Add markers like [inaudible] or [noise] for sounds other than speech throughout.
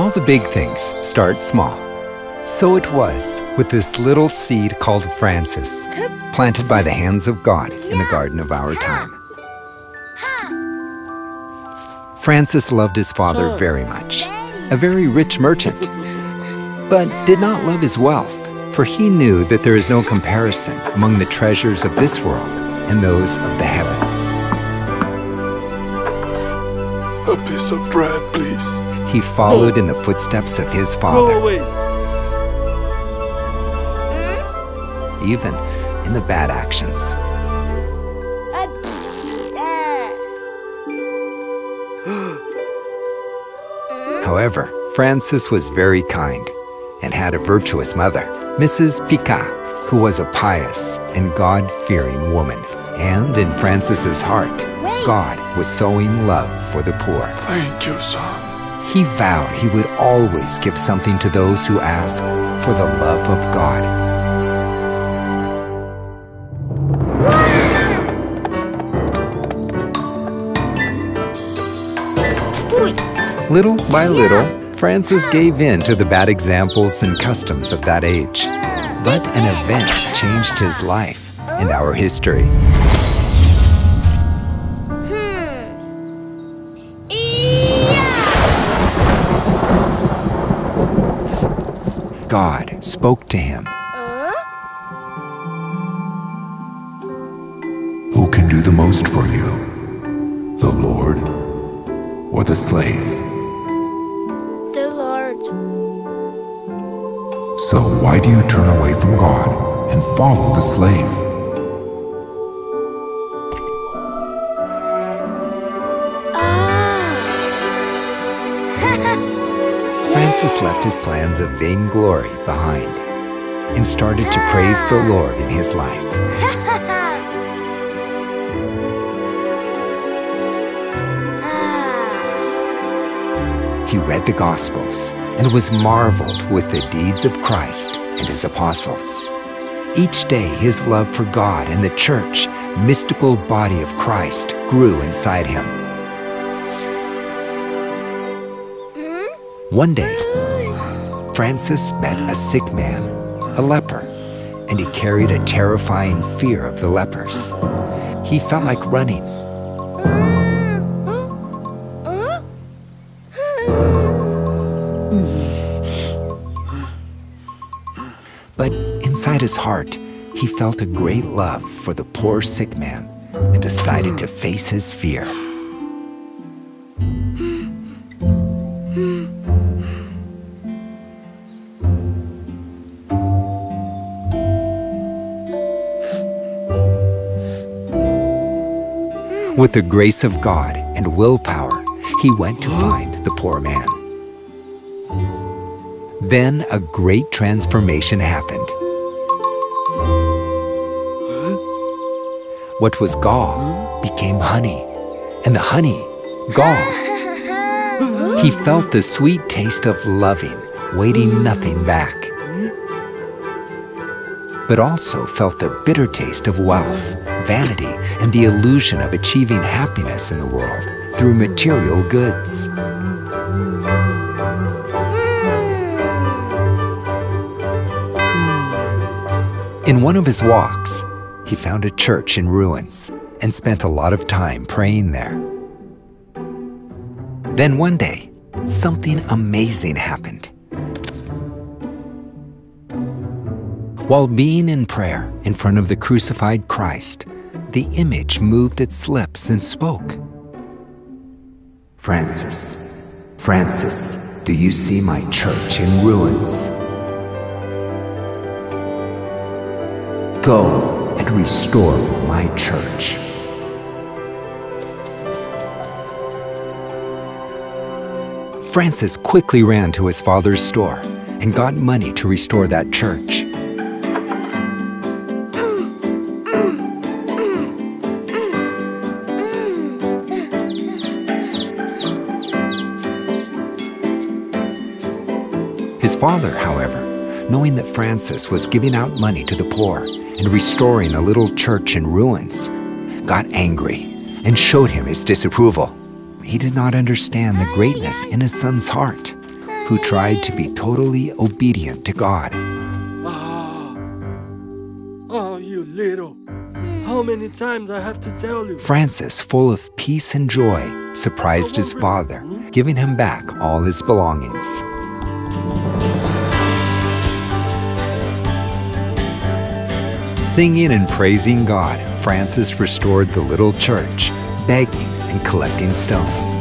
All the big things start small. So it was with this little seed called Francis, planted by the hands of God in the garden of our time. Francis loved his father very much, a very rich merchant, but did not love his wealth, for he knew that there is no comparison among the treasures of this world and those of the heavens. A piece of bread, please. He followed in the footsteps of his Go father, away. Hmm? even in the bad actions. [gasps] However, Francis was very kind and had a virtuous mother, Mrs. Pica, who was a pious and God-fearing woman. And in Francis's heart, God was sowing love for the poor. Thank you, son. He vowed he would always give something to those who ask for the love of God. Little by little, Francis gave in to the bad examples and customs of that age. But an event changed his life and our history. God spoke to him. Who can do the most for you? The Lord or the slave? The Lord. So why do you turn away from God and follow the slave? Francis left his plans of vainglory behind and started to praise the Lord in his life. He read the Gospels and was marveled with the deeds of Christ and his apostles. Each day, his love for God and the church, mystical body of Christ, grew inside him. One day, Francis met a sick man, a leper, and he carried a terrifying fear of the lepers. He felt like running, but inside his heart, he felt a great love for the poor sick man and decided to face his fear. With the grace of God and willpower, he went to find the poor man. Then a great transformation happened. What was gall became honey, and the honey, gall. [laughs] He felt the sweet taste of loving, waiting nothing back, but also felt the bitter taste of wealth, vanity, and the illusion of achieving happiness in the world through material goods. In one of his walks, he found a church in ruins and spent a lot of time praying there. Then one day, something amazing happened. While being in prayer in front of the crucified Christ, the image moved its lips and spoke. Francis, Francis, do you see my church in ruins? Go and restore my church. Francis quickly ran to his father's store and got money to restore that church. His father, however, knowing that Francis was giving out money to the poor and restoring a little church in ruins, got angry and showed him his disapproval. He did not understand the greatness in his son's heart, who tried to be totally obedient to God. Ah. Oh, you little. How many times I have to tell you? Francis, full of peace and joy, surprised his father, giving him back all his belongings. Singing and praising God, Francis restored the little church, begging and collecting stones.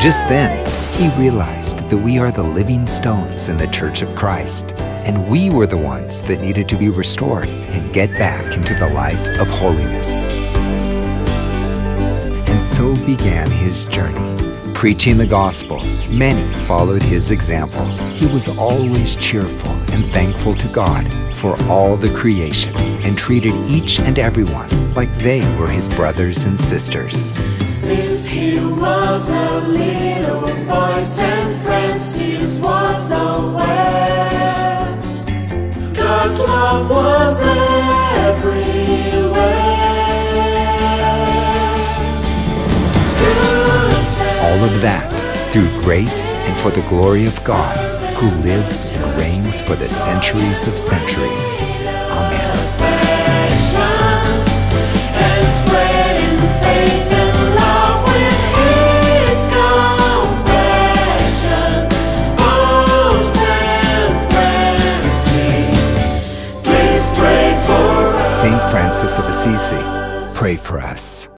Just then, he realized that we are the living stones in the Church of Christ, and we were the ones that needed to be restored and get back into the life of holiness. And so began his journey. Preaching the gospel, many followed his example. He was always cheerful and thankful to God for all the creation and treated each and everyone like they were his brothers and sisters. Since he was a little boy, St. Francis was aware God's love was that through grace and for the glory of God, who lives and reigns for the centuries of centuries. Amen. St. Francis of Assisi, pray for us.